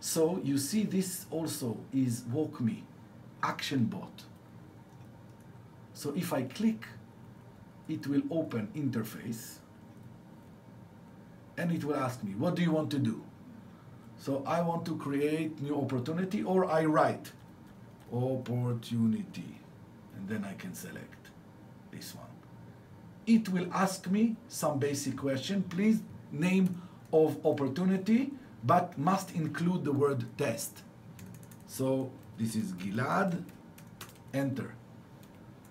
So you see this also is WalkMe, action bot. So if I click, it will open interface and it will ask me, what do you want to do? So I want to create new opportunity or I write opportunity and then I can select this one. It will ask me some basic question. Please name of opportunity, but must include the word test. So this is Gilad, enter.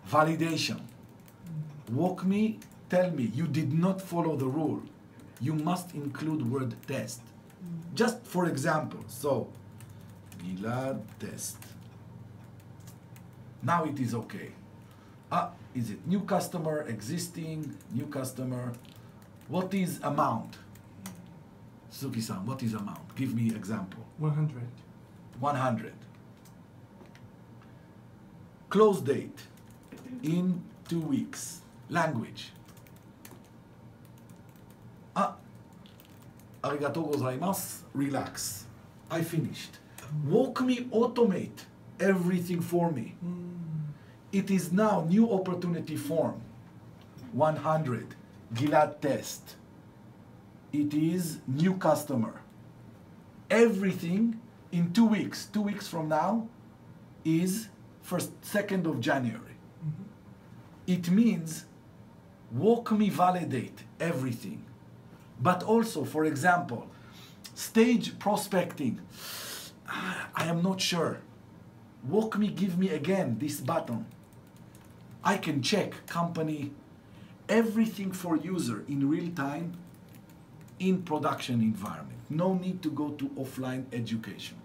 Validation. WalkMe, tell me, you did not follow the rule. You must include word test. Just for example, so Gilad test. Now it is okay. Ah, is it new customer, existing, new customer? What is amount? Suki-san, what is amount? Give me example. 100. 100. Close date in two weeks. Language. Ah, arigatou gozaimasu. Relax. I finished. WalkMe automate everything for me. It is now new opportunity form. 100. Gilad test. It is new customer. Everything in two weeks, two weeks from now, is first, second of January. Mm-hmm. It means WalkMe validate everything. But also, for example, stage prospecting. I am not sure. WalkMe, give me again this button. I can check company, everything for user in real time in production environment. No need to go to offline education.